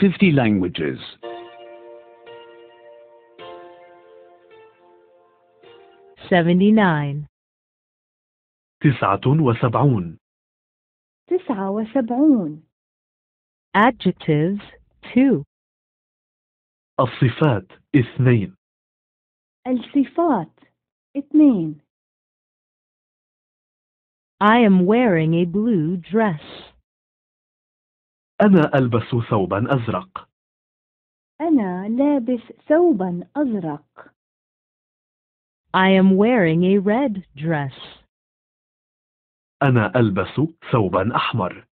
50 languages. 79. تسعة وسبعون تسعة وسبعون Adjectives 2. الصفات اثنين الصفات اثنين I am wearing a blue dress. أنا ألبس ثوبا أزرق. أنا لابس ثوبا أزرق. I am wearing a red dress. أنا ألبس ثوبا أحمر.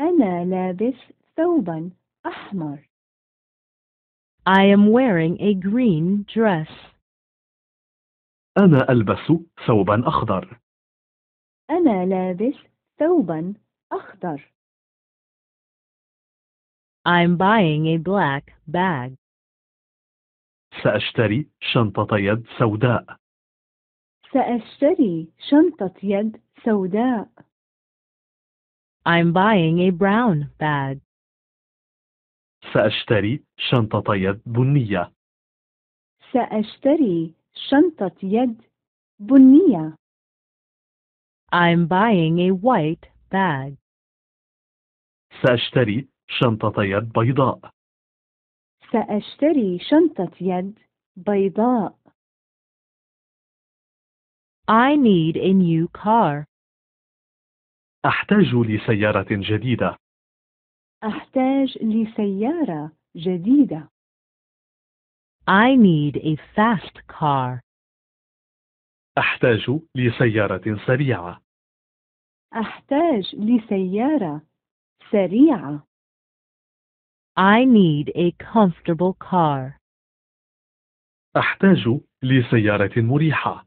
أنا لابس ثوبا أحمر. I am wearing a green dress. أنا ألبس ثوبا أخضر. أنا لابس ثوبا أخضر. I'm buying a black bag. سأشتري شنطة يد سوداء سأشتري شنطة يد سوداء I'm buying a brown bag. سأشتري شنطة يد بنية سأشتري شنطة يد بنية I'm buying a white bag. سأشتري شنطة يد بيضاء. سأشتري شنطة يد بيضاء. I need a new car. أحتاج لسيارة جديدة. أحتاج لسيارة جديدة. I need a fast car. أحتاج لسيارة سريعة. أحتاج لسيارة سريعة. I need a comfortable car. أحتاج لسيارة مريحة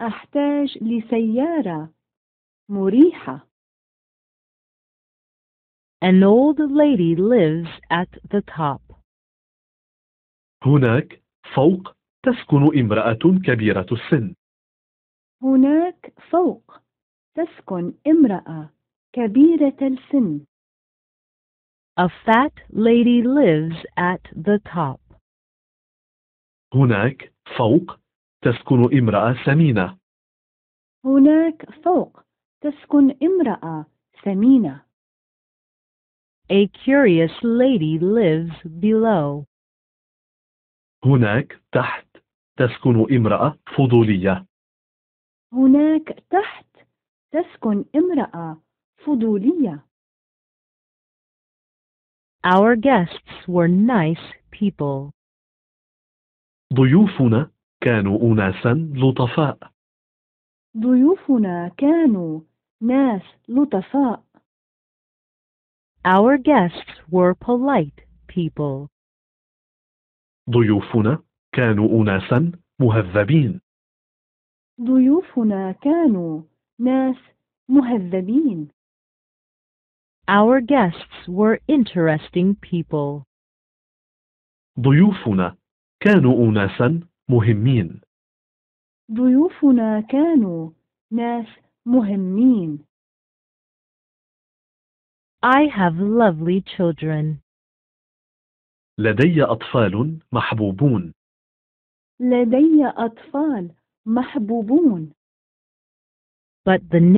أحتاج لسيارة مريحة An old lady lives at the top. هناك فوق تسكن امرأة كبيرة السن هناك فوق تسكن امرأة كبيرة السن A fat lady lives at the top. هناك فوق تسكن امرأة سمينة هناك فوق تسكن امرأة ثمينة A curious lady lives below. هناك تحت تسكن امرأة فضولية هناك تحت تسكن امرأة فضولية Our guests were nice people. ضيوفنا كانوا أناسا لطفاء ضيوفنا كانوا ناس لطفاء Our guests were polite people. ضيوفنا كانوا أناسا مهذبين ضيوفنا كانوا ناس مهذبين Our guests were interesting people. ضيوفنا كانوا أناسا مهمين ضيوفنا كانوا ناس مهمين I have lovely children. لدي أطفال محبوبون لدي أطفال محبوبون But the